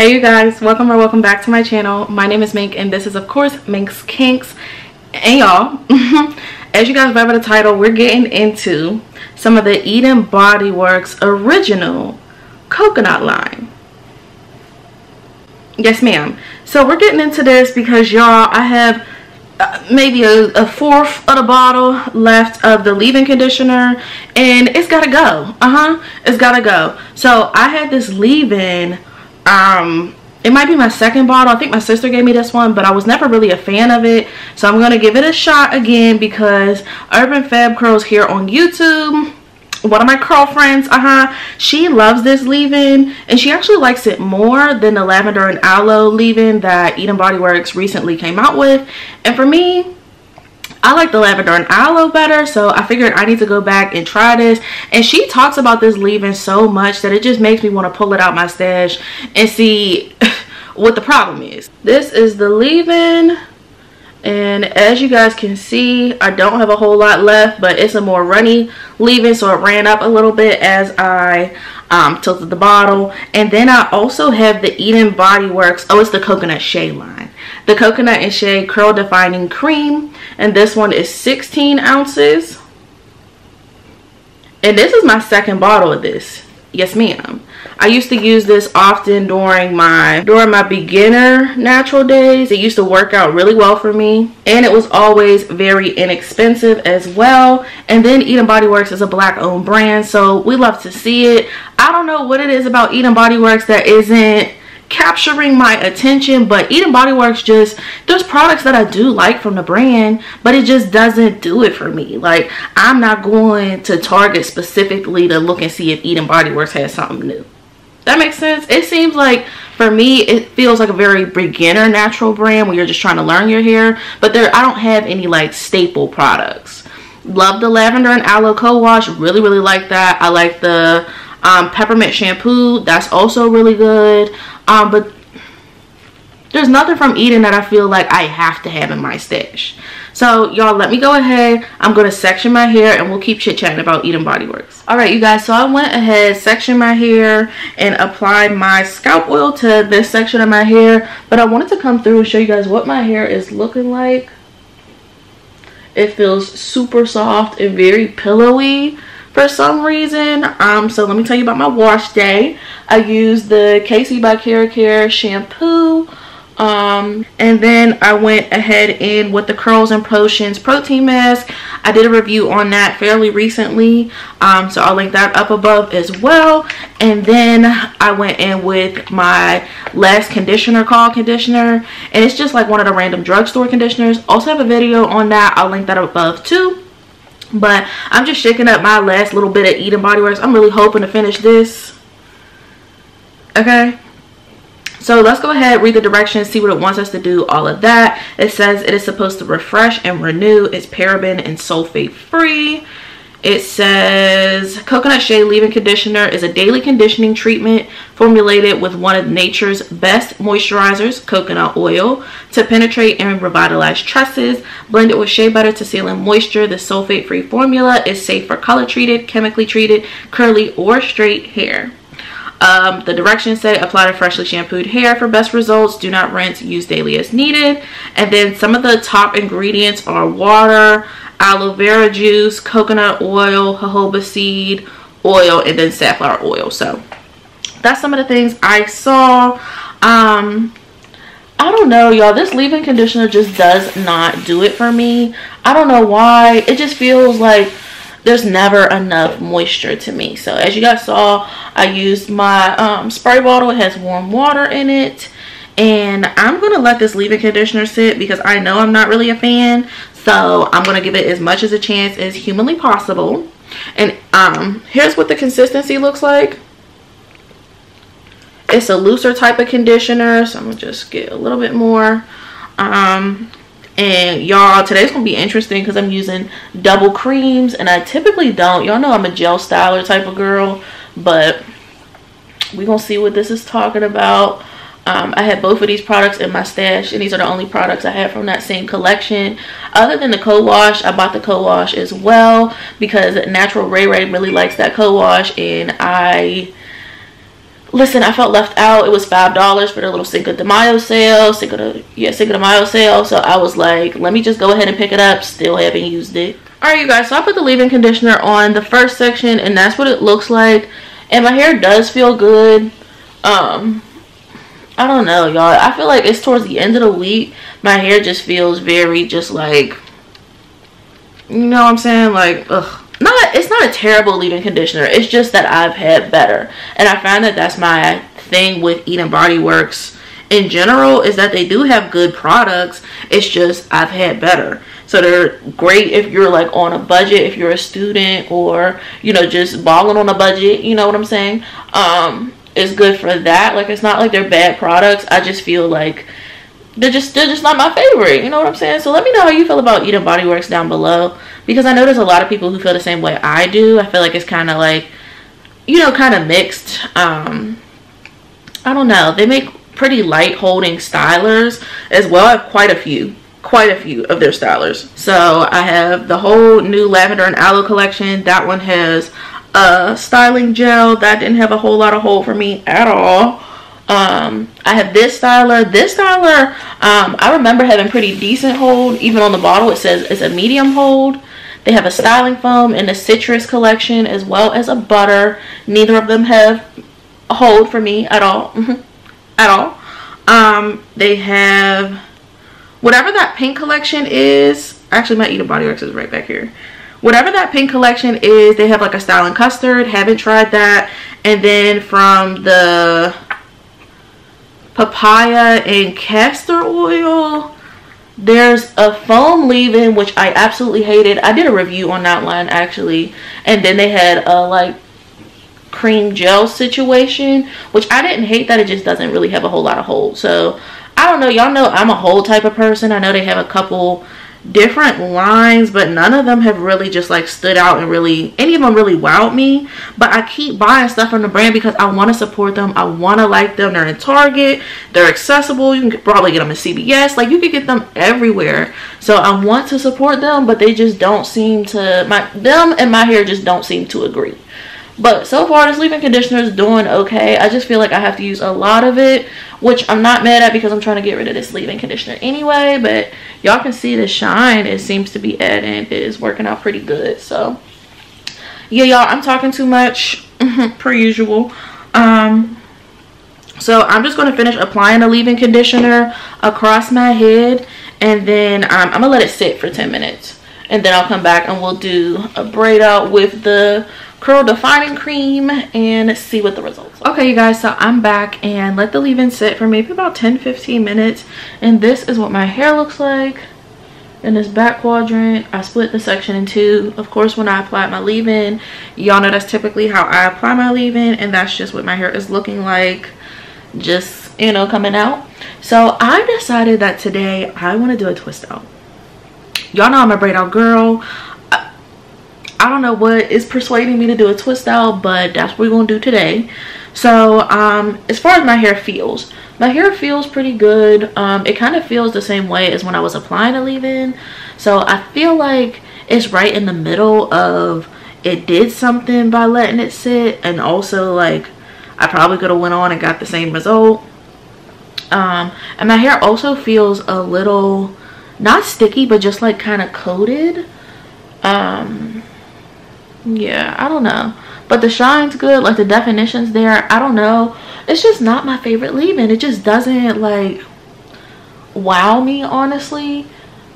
Hey you guys, welcome or welcome back to my channel. My name is Mink and this is of course Mink's Kinks. And y'all, as you guys read by the title, we're getting into some of the Eden Body Works original coconut line. Yes ma'am. So we're getting into this because y'all, I have uh, maybe a, a, fourth of the bottle left of the leave-in conditioner and it's gotta go uh-huh it's gotta go so i had this leave-in um it might be my second bottle. I think my sister gave me this one but i was never really a fan of it. So i'm gonna give it a shot again because urban fab curls here on youtube one of my curl friends uh-huh she loves this leave-in and she actually likes it more than the lavender and aloe leave-in that eden body works recently came out with. And for me I like the lavender and aloe better, so I figured I need to go back and try this. And she talks about this leave-in so much that it just makes me want to pull it out my stash and see what the problem is. This is the leave-in. And as you guys can see, I don't have a whole lot left, but it's a more runny leave-in, so it ran up a little bit as I um, tilted the bottle. And then I also have the Eden Body Works, oh, it's the Coconut Shea line. The Coconut and Shea Curl Defining Cream, and this one is 16 ounces. And this is my second bottle of this. Yes, ma'am. I used to use this often during my during my beginner natural days. It used to work out really well for me and it was always very inexpensive as well. And then Eden Body Works is a black owned brand so we love to see it. I don't know what it is about Eden Body Works that isn't capturing my attention but Eden Body Works just there's products that I do like from the brand but it just doesn't do it for me. Like I'm not going to Target specifically to look and see if Eden Body Works has something new. That makes sense. It seems like for me it feels like a very beginner natural brand where you're just trying to learn your hair but there I don't have any like staple products. Love the lavender and aloe co-wash really really like that. I like the um, peppermint shampoo that's also really good um, but there's nothing from Eden that I feel like I have to have in my stash. So y'all let me go ahead. I'm to section my hair and we'll keep chit chatting about Eden Body Works. Alright you guys, so I went ahead, sectioned my hair and applied my scalp oil to this section of my hair. But I wanted to come through and show you guys what my hair is looking like. It feels super soft and very pillowy for some reason. Um, so let me tell you about my wash day. I used the KC by Care Care shampoo. Um, and then I went ahead in with the Curls and Potions protein mask. I did a review on that fairly recently. Um, so I'll link that up above as well. And then I went in with my last conditioner called conditioner. And it's just like one of the random drugstore conditioners. Also have a video on that. I'll link that above too but i'm just shaking up my last little bit of eden body works i'm really hoping to finish this. Okay? So let's go ahead read the directions see what it wants us to do all of that. It says it is supposed to refresh and renew. It's paraben and sulfate free it says coconut shea leave-in conditioner is a daily conditioning treatment formulated with one of nature's best moisturizers, coconut oil, to penetrate and revitalize tresses. Blend it with shea butter to seal in moisture. The sulfate-free formula is safe for color-treated, chemically treated, curly, or straight hair. Um, the directions say apply to freshly shampooed hair for best results. Do not rinse. Use daily as needed. And then some of the top ingredients are water, aloe vera juice, coconut oil, jojoba seed oil, and then safflower oil. So that's some of the things I saw. Um, I don't know, y'all. This leave-in conditioner just does not do it for me. I don't know why. It just feels like there's never enough moisture to me. So as you guys saw, I used my um, spray bottle. It has warm water in it. And I'm to let this leave-in conditioner sit because I know I'm not really a fan. So I'm to give it as much as a chance as humanly possible. And um, here's what the consistency looks like. It's a looser type of conditioner. So I'm to just get a little bit more. Um, and y'all, today's to be interesting because I'm using double creams. And I typically don't. Y'all know I'm a gel styler type of girl. But we're going to see what this is talking about. Um, I had both of these products in my stash and these are the only products I have from that same collection. Other than the co-wash, I bought the co-wash as well because Natural Ray Ray really likes that co-wash and I listen, I felt left out. It was five dollars for the little Cinco de Mayo sale, Cinco de yeah Cinco de Mayo sale. So I was like, let me just go ahead and pick it up. Still haven't used it. All right, you guys. So I put the leave-in conditioner on the first section, and that's what it looks like. And my hair does feel good. Um, I don't know, y'all. I feel like it's towards the end of the week. My hair just feels very just like, you know what I'm saying? Like, ugh not it's not a terrible leave-in conditioner. It's just that i've had better. And i find that that's my thing with Eden Body Works in general is that they do have good products. It's just i've had better. So they're great if you're like on a budget if you're a student or you know just balling on a budget you know what i'm saying? Um it's good for that. Like it's not like they're bad products. I just feel like they're just they're just not my favorite. You know what I'm saying? So let me know how you feel about Eden Body Works down below because I know there's a lot of people who feel the same way I do. I feel like it's kind of like you know kind of mixed. Um, I don't know. They make pretty light holding stylers as well. I have quite a few quite a few of their stylers. So I have the whole new lavender and aloe collection. That one has a styling gel that didn't have a whole lot of hold for me at all um i have this styler this styler um i remember having pretty decent hold. Even on the bottle it says it's a medium hold. They have a styling foam in the citrus collection as well as a butter. Neither of them have a hold for me at all. At all. Um they have whatever that pink collection is actually my Eden Body Works is right back here. Whatever that pink collection is they have like a styling custard. Haven't tried that. And then from the papaya and castor oil. There's a foam leave-in which i absolutely hated. I did a review on that one actually. And then they had a like cream gel situation which i didn't hate that it just doesn't really have a whole lot of hold. So i don't know. Y'all know i'm a whole type of person. I know they have a couple different lines but none of them have really just like stood out and really any of them really wowed me. But i keep buying stuff from the brand because i want to support them. I want to like them. They're in target. They're accessible. You can probably get them in cvs like you could get them everywhere. So i want to support them but they just don't seem to my them and my hair just don't seem to agree but so far this leave-in conditioner is doing okay. I just feel like i have to use a lot of it which i'm not mad at because i'm trying to get rid of this leave-in conditioner anyway. But y'all can see the shine. It seems to be adding. It is working out pretty good. So yeah y'all i'm talking too much per usual. Um so i'm just going to finish applying the leave-in conditioner across my head and then um, i'm gonna let it sit for 10 minutes and then i'll come back and we'll do a braid out with the curl defining cream and see what the results are. Okay, you guys, so I'm back and let the leave-in sit for maybe about 10-15 minutes. And this is what my hair looks like in this back quadrant. I split the section in two. Of course, when I applied my leave-in, y'all know that's typically how I apply my leave-in. And that's just what my hair is looking like. Just, you know, coming out. So I decided that today I want to do a twist out. Y'all know I'm a braid out girl. I don't know what is persuading me to do a twist out, but that's what we're going to do today. So um, as far as my hair feels, my hair feels pretty good. Um, it kind of feels the same way as when I was applying a leave-in. So I feel like it's right in the middle of it did something by letting it sit and also like I probably could have went on and got the same result. Um, and my hair also feels a little not sticky but just like kind of coated. Um, yeah i don't know. But the shine's good like the definitions there i don't know. It's just not my favorite leave-in it just doesn't like wow me honestly.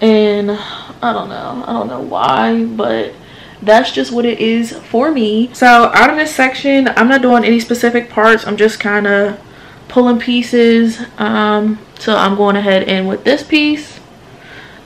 And i don't know. I don't know why but that's just what it is for me. So out of this section i'm not doing any specific parts. I'm just kind of pulling pieces um so i'm going ahead and with this piece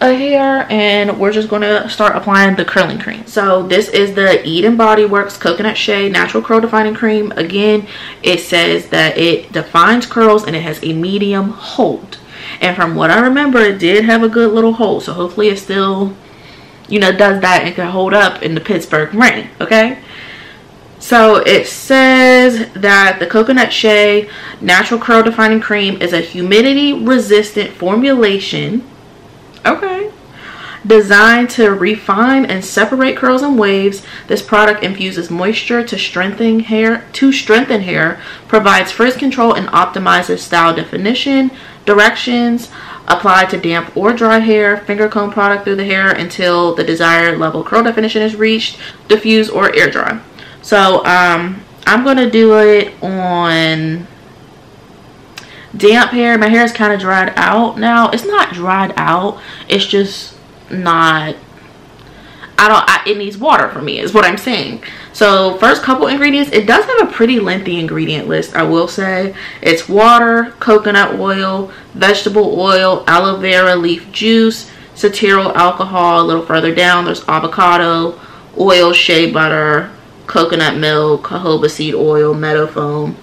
a hair and we're just to start applying the curling cream. So this is the eden body works coconut shea natural curl defining cream. Again it says that it defines curls and it has a medium hold. And from what i remember it did have a good little hold. So hopefully it still you know does that and can hold up in the pittsburgh rain okay? So it says that the coconut shea natural curl defining cream is a humidity resistant formulation Okay. Designed to refine and separate curls and waves, this product infuses moisture to strengthen hair, to strengthen hair, provides frizz control and optimizes style definition, directions, apply to damp or dry hair, finger comb product through the hair until the desired level curl definition is reached, diffuse or air dry. So um, I'm going to do it on damp hair. My hair is kind of dried out now. It's not dried out. It's just not I don't I, it needs water for me is what I'm saying. So first couple ingredients, it does have a pretty lengthy ingredient list, I will say. It's water, coconut oil, vegetable oil, aloe vera leaf juice, cetearyl alcohol. A little further down, there's avocado, oil, shea butter, coconut milk, jojoba seed oil, meadow foam,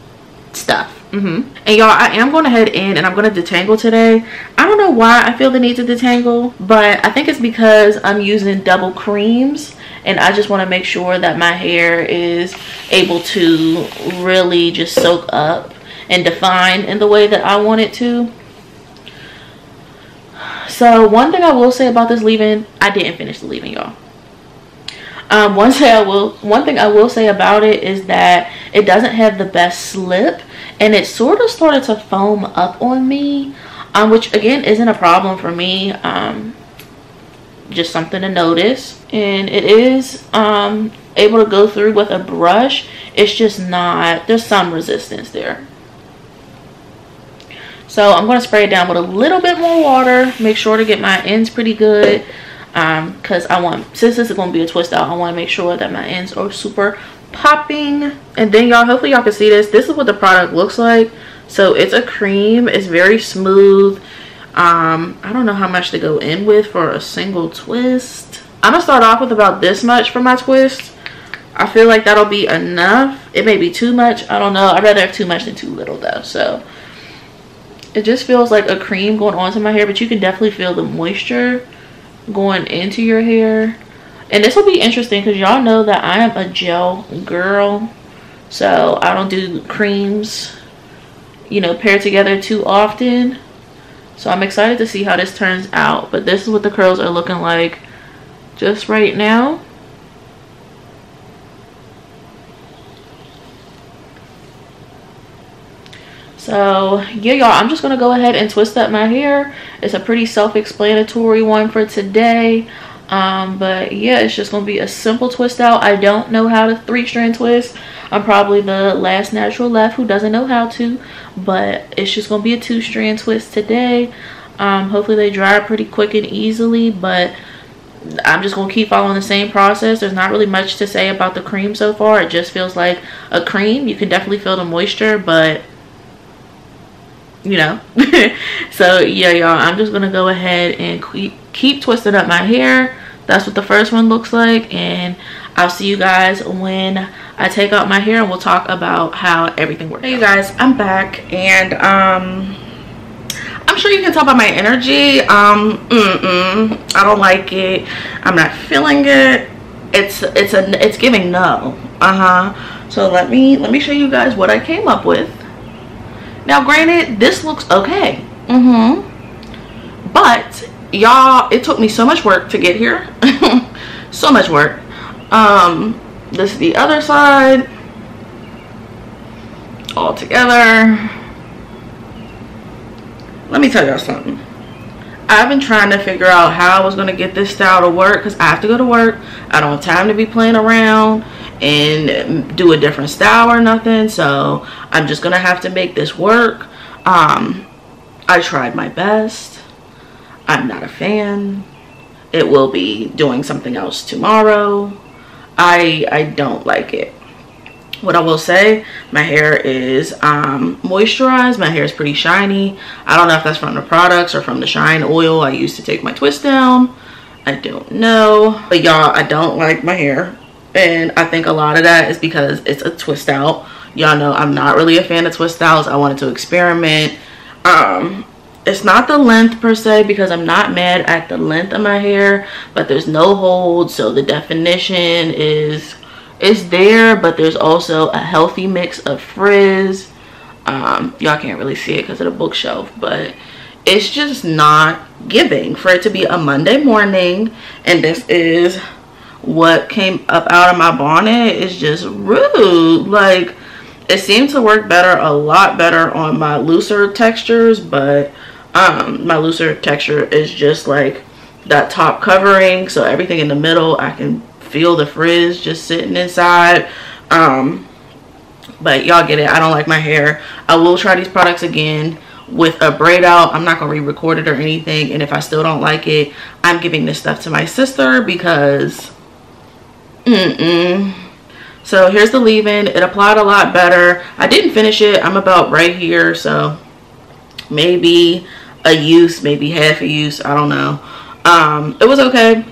stuff. Mm -hmm. And y'all, I am going ahead in and I'm going to detangle today. I don't know why I feel the need to detangle, but I think it's because I'm using double creams and I just want to make sure that my hair is able to really just soak up and define in the way that I want it to. So one thing I will say about this leave-in, I didn't finish the leave-in, y'all. Um, one thing I will one thing I will say about it is that it doesn't have the best slip and it sort of started to foam up on me um, which again isn't a problem for me um, just something to notice. And it is um, able to go through with a brush. It's just not there's some resistance there. So I'm going to spray it down with a little bit more water make sure to get my ends pretty good because um, I want since this is going to be a twist out I want to make sure that my ends are super popping. And then y'all hopefully y'all can see this. This is what the product looks like. So it's a cream. It's very smooth. Um i don't know how much to go in with for a single twist. I'm gonna start off with about this much for my twist. I feel like that'll be enough. It may be too much. I don't know. I'd rather have too much than too little though. So it just feels like a cream going onto my hair but you can definitely feel the moisture going into your hair and this will be interesting because y'all know that I am a gel girl. So I don't do creams, you know, paired together too often. So I'm excited to see how this turns out. But this is what the curls are looking like just right now. So yeah, y'all, I'm just going to go ahead and twist up my hair. It's a pretty self-explanatory one for today. Um but yeah it's just gonna be a simple twist out. I don't know how to three strand twist. I'm probably the last natural left who doesn't know how to but it's just gonna be a two strand twist today. Um hopefully they dry pretty quick and easily but i'm just gonna keep following the same process. There's not really much to say about the cream so far. It just feels like a cream. You can definitely feel the moisture but you know so yeah y'all i'm just gonna go ahead and keep keep twisting up my hair that's what the first one looks like and I'll see you guys when I take out my hair and we'll talk about how everything works. Hey you guys, I'm back and um I'm sure you can tell by my energy. Um mm -mm, I don't like it. I'm not feeling it. It's it's a it's giving no. Uh-huh. So let me let me show you guys what I came up with. Now granted, this looks okay. Mm-hmm. But y'all it took me so much work to get here. So much work. Um this is the other side. All together. Let me tell y'all something I've been trying to figure out how I was going to get this style to work because I have to go to work. I don't have time to be playing around and do a different style or nothing. So I'm just going to have to make this work. Um, I tried my best. I'm not a fan. It will be doing something else tomorrow. I, I don't like it. What I will say, my hair is um, moisturized. My hair is pretty shiny. I don't know if that's from the products or from the shine oil I used to take my twist down. I don't know. But y'all, I don't like my hair. And I think a lot of that is because it's a twist out. Y'all know I'm not really a fan of twist outs. I wanted to experiment. Um, it's not the length per se because I'm not mad at the length of my hair but there's no hold so the definition is is there but there's also a healthy mix of frizz. Um, y'all can't really see it because of the bookshelf but it's just not giving for it to be a Monday morning. And this is what came up out of my bonnet. Is just rude. Like it seemed to work better a lot better on my looser textures but um my looser texture is just like that top covering. So everything in the middle I can feel the frizz just sitting inside. Um but y'all get it. I don't like my hair. I will try these products again with a braid out. I'm not gonna re-record it or anything and if i still don't like it i'm giving this stuff to my sister because mm-mm. So here's the leave-in. It applied a lot better. I didn't finish it. I'm about right here so maybe a use maybe half a use. I don't know. Um it was okay.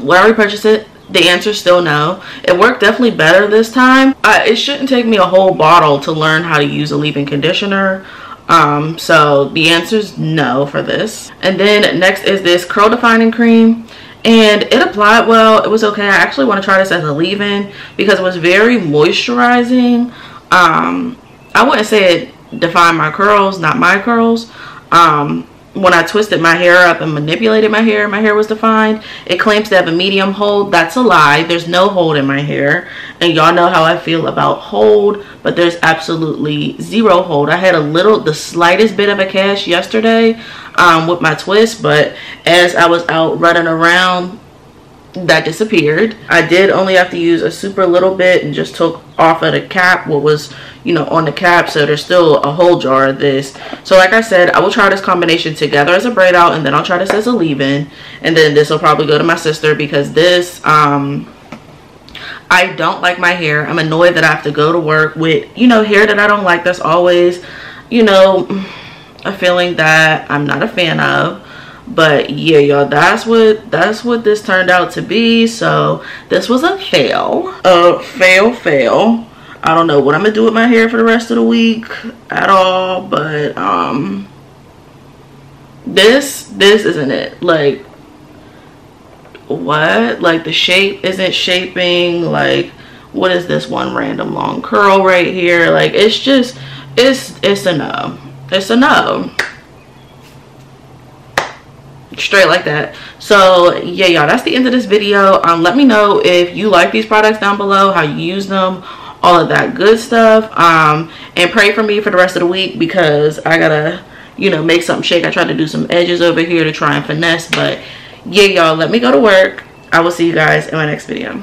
Would i repurchase it the answer is still no. It worked definitely better this time. It shouldn't take me a whole bottle to learn how to use a leave-in conditioner. Um so the answer is no for this. And then next is this curl defining cream and it applied well. It was okay. I actually want to try this as a leave-in because it was very moisturizing. Um i wouldn't say it defined my curls not my curls. Um when I twisted my hair up and manipulated my hair, my hair was defined. It claims to have a medium hold. That's a lie. There's no hold in my hair. And y'all know how I feel about hold, but there's absolutely zero hold. I had a little, the slightest bit of a cache yesterday um, with my twist, but as I was out running around, that disappeared. I did only have to use a super little bit and just took off of the cap what was you know on the cap so there's still a whole jar of this. So like I said I will try this combination together as a braid out and then I'll try this as a leave-in and then this will probably go to my sister because this um I don't like my hair. I'm annoyed that I have to go to work with you know hair that I don't like. That's always you know a feeling that I'm not a fan of. But yeah y'all that's what that's what this turned out to be. So this was a fail. A fail fail i don't know what i'm gonna do with my hair for the rest of the week at all but um this this isn't it. Like what? Like the shape isn't shaping like what is this one random long curl right here? Like it's just it's it's a no. It's a no. Straight like that. So yeah y'all that's the end of this video. Um let me know if you like these products down below how you use them all of that good stuff um and pray for me for the rest of the week because i gotta you know make something shake. I tried to do some edges over here to try and finesse but yeah y'all let me go to work. I will see you guys in my next video